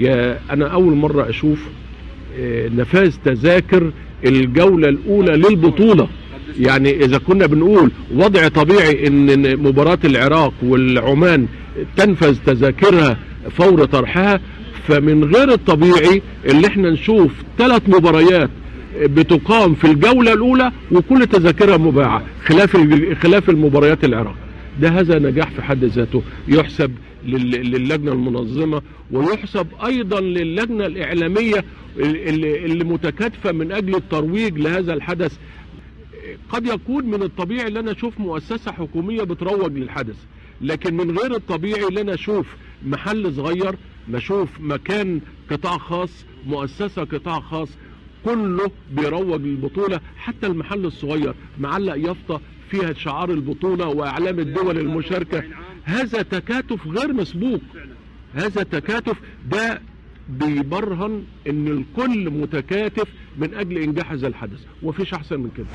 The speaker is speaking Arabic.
يا أنا أول مرة أشوف آه، نفاذ تذاكر الجولة الأولى للبطولة. يعني إذا كنا بنقول وضع طبيعي إن مباراة العراق والعمان تنفذ تذاكرها فور طرحها فمن غير الطبيعي اللي إحنا نشوف ثلاث مباريات بتقام في الجولة الأولى وكل تذاكرها مباعة خلاف خلاف المباريات العراق. ده هذا نجاح في حد ذاته. يحسب لل- للجنة المنظمة ويحسب أيضا للجنة الإعلامية اللي متكاتفة من أجل الترويج لهذا الحدث. قد يكون من الطبيعي ان أنا أشوف مؤسسة حكومية بتروج للحدث لكن من غير الطبيعي ان أنا أشوف محل صغير نشوف مكان قطاع خاص مؤسسة قطاع خاص كله بيروج للبطولة حتى المحل الصغير معلق يافطة فيها شعار البطولة وإعلام الدول المشاركة. هذا تكاتف غير مسبوق. هذا تكاتف ده بيبرهن إن الكل متكاتف من أجل إنجاح هذا الحدث ومفيش أحسن من كده.